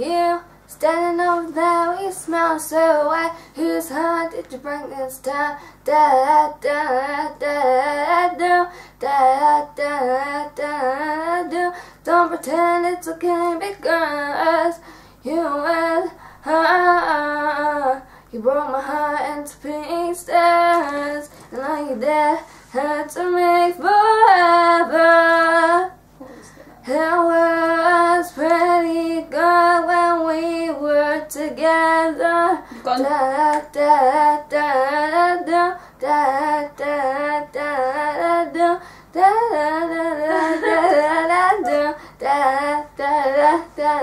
you standing over there, you smell so white. Whose heart did you bring this time? Da da da da da da da da. Don't pretend it's okay because you her. You broke my heart into pieces, and now you're dead. To me forever. Together. Da da da da da da da da da da da da da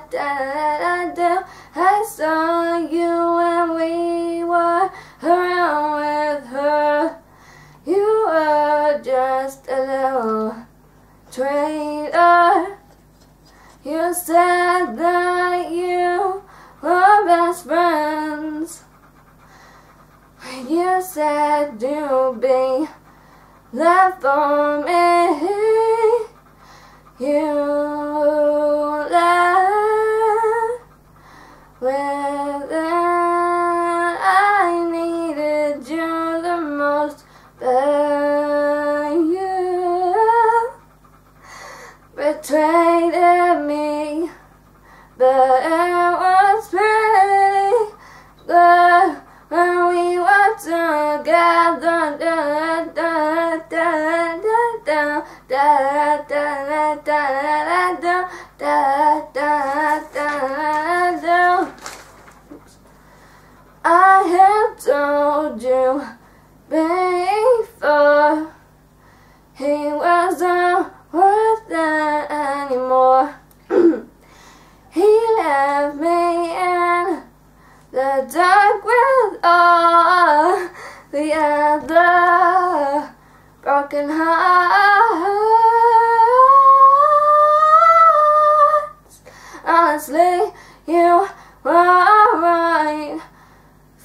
da da I saw you when we were around with her. You were just a little traitor. You said that you were best friends. You said you'd be left for me. You left with I needed you the most, but you betrayed me. Da, da, da, da, da, da, da, da, da, da. I have told you before he wasn't worth it anymore. he left me in the dark with all the other broken hearts.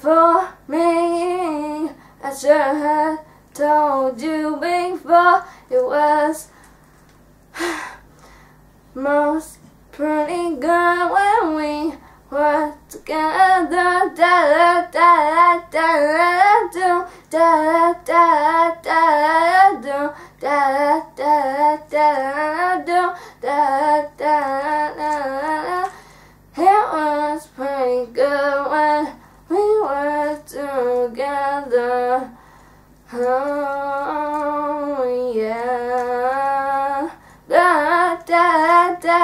for me. I sure had told you before it was most pretty girl when we were together. Da da da da da da do da da da da da do da da da da da do da da. Together. Oh yeah. Da da da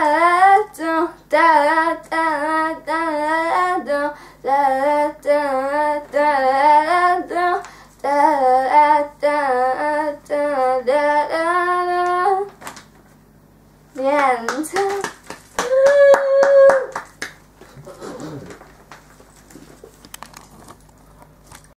da da da da da da